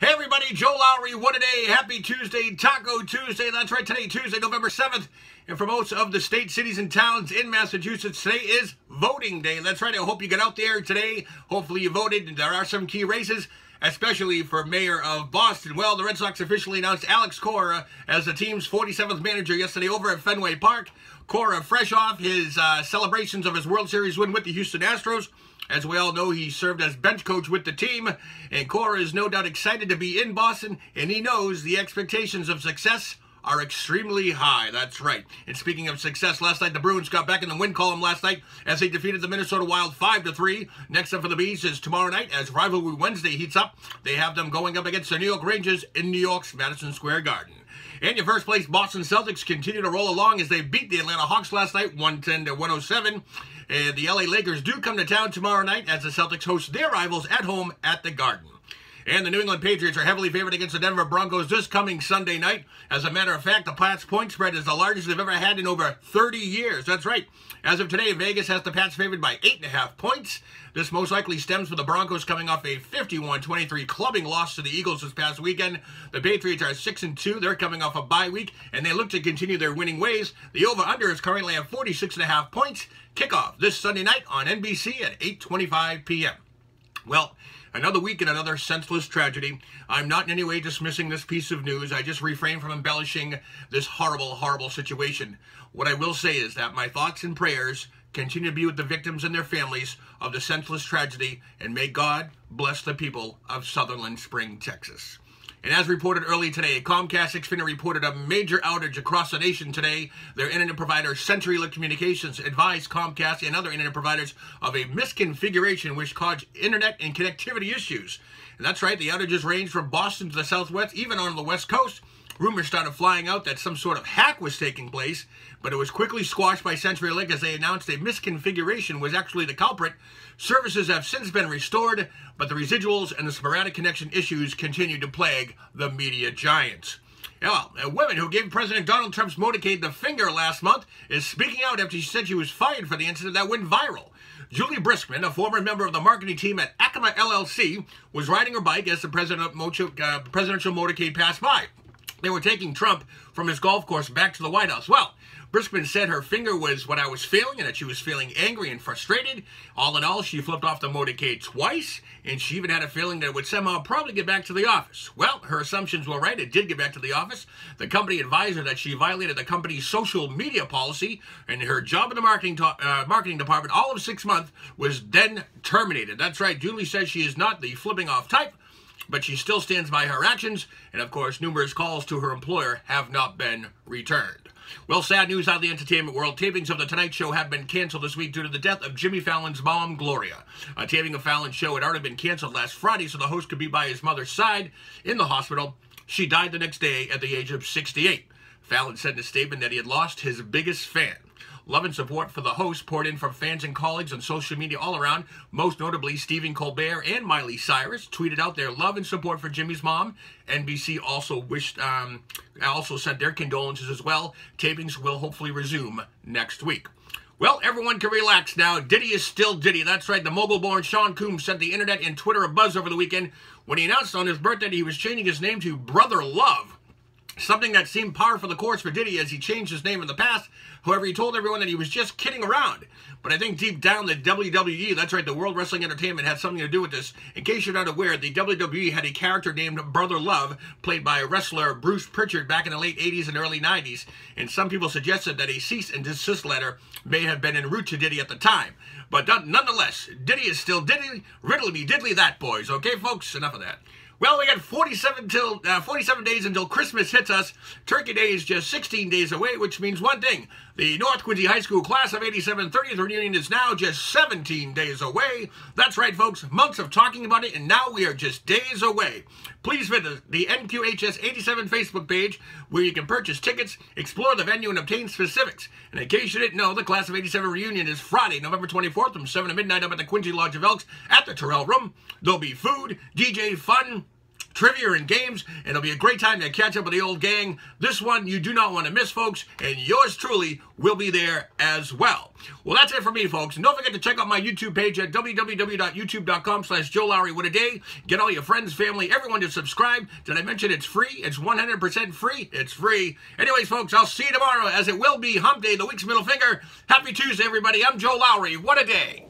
Hey everybody, Joe Lowry, what a day. Happy Tuesday, Taco Tuesday. That's right, today, Tuesday, November 7th. And for most of the state, cities, and towns in Massachusetts, today is voting day. That's right, I hope you get out there today. Hopefully you voted. And there are some key races especially for mayor of Boston. Well, the Red Sox officially announced Alex Cora as the team's 47th manager yesterday over at Fenway Park. Cora, fresh off his uh, celebrations of his World Series win with the Houston Astros, as we all know, he served as bench coach with the team, and Cora is no doubt excited to be in Boston, and he knows the expectations of success are extremely high. That's right. And speaking of success, last night the Bruins got back in the win column last night as they defeated the Minnesota Wild 5 to 3. Next up for the Bees is tomorrow night as Rivalry Wednesday heats up. They have them going up against the New York Rangers in New York's Madison Square Garden. And your first place Boston Celtics continue to roll along as they beat the Atlanta Hawks last night 110 to 107. And the LA Lakers do come to town tomorrow night as the Celtics host their rivals at home at the Garden. And the New England Patriots are heavily favored against the Denver Broncos this coming Sunday night. As a matter of fact, the Pats point spread is the largest they've ever had in over 30 years. That's right. As of today, Vegas has the Pats favored by 8.5 points. This most likely stems from the Broncos coming off a 51-23 clubbing loss to the Eagles this past weekend. The Patriots are 6 and 2. They're coming off a bye week, and they look to continue their winning ways. The over-under is currently at 46.5 points. Kickoff this Sunday night on NBC at 8.25 p.m. Well, Another week and another senseless tragedy. I'm not in any way dismissing this piece of news. I just refrain from embellishing this horrible, horrible situation. What I will say is that my thoughts and prayers continue to be with the victims and their families of the senseless tragedy, and may God bless the people of Sutherland Spring, Texas. And as reported early today, Comcast Xfinity reported a major outage across the nation today. Their internet provider, CenturyLink Communications, advised Comcast and other internet providers of a misconfiguration which caused internet and connectivity issues. And that's right, the outages range from Boston to the southwest, even on the west coast. Rumors started flying out that some sort of hack was taking place, but it was quickly squashed by CenturyLink as they announced a misconfiguration was actually the culprit. Services have since been restored, but the residuals and the sporadic connection issues continue to plague the media giants. Well, a woman who gave President Donald Trump's motorcade the finger last month is speaking out after she said she was fired for the incident that went viral. Juli Briskman, a former member of the marketing team at Akima LLC, was riding her bike as the president uh, presidential motorcade passed by. They were taking Trump from his golf course back to the White House. Well, Briskman said her finger was what I was feeling and that she was feeling angry and frustrated. All in all, she flipped off the motorcade twice, and she even had a feeling that it would somehow probably get back to the office. Well, her assumptions were right. It did get back to the office. The company advised her that she violated the company's social media policy, and her job in the marketing, uh, marketing department, all of six months, was then terminated. That's right. Juli says she is not the flipping off type but she still stands by her actions, and of course, numerous calls to her employer have not been returned. Well, sad news out of the entertainment world. Tapings of The Tonight Show have been canceled this week due to the death of Jimmy Fallon's mom, Gloria. A taping of Fallon's show had already been canceled last Friday so the host could be by his mother's side in the hospital. She died the next day at the age of 68. Fallon said in a statement that he had lost his biggest fan. Love and support for the host poured in from fans and colleagues on social media all around. Most notably, Stephen Colbert and Miley Cyrus tweeted out their love and support for Jimmy's mom. NBC also wished, um, also sent their condolences as well. Tapings will hopefully resume next week. Well, everyone can relax now. Diddy is still Diddy. That's right. The mogul-born Sean Combs sent the internet and Twitter a buzz over the weekend when he announced on his birthday he was changing his name to Brother Love. Something that seemed par for the course for Diddy as he changed his name in the past. However, he told everyone that he was just kidding around. But I think deep down the WWE, that's right, the World Wrestling Entertainment had something to do with this. In case you're not aware, the WWE had a character named Brother Love, played by wrestler Bruce Prichard back in the late 80s and early 90s. And some people suggested that a cease and desist letter may have been en route to Diddy at the time. But nonetheless, Diddy is still Diddy. Riddle me diddly that, boys. Okay, folks? Enough of that. Well, we got 47 till uh, 47 days until Christmas hits us. Turkey Day is just 16 days away, which means one thing. The North Quincy High School class of 87 30th reunion is now just 17 days away. That's right, folks. Months of talking about it, and now we are just days away. Please visit the NQHS 87 Facebook page where you can purchase tickets, explore the venue, and obtain specifics. And in case you didn't know, the class of 87 reunion is Friday, November 24th from 7 to midnight up at the Quincy Lodge of Elks at the Terrell Room. There'll be food, DJ, fun, trivia and games, and it'll be a great time to catch up with the old gang. This one you do not want to miss, folks, and yours truly will be there as well. Well, that's it for me, folks. And don't forget to check out my YouTube page at www.youtube.com slash Joe Lowry What a Day. Get all your friends, family, everyone to subscribe. Did I mention it's free? It's 100% free. It's free. Anyways, folks, I'll see you tomorrow as it will be Hump Day, the week's middle finger. Happy Tuesday, everybody. I'm Joe Lowry. What a day.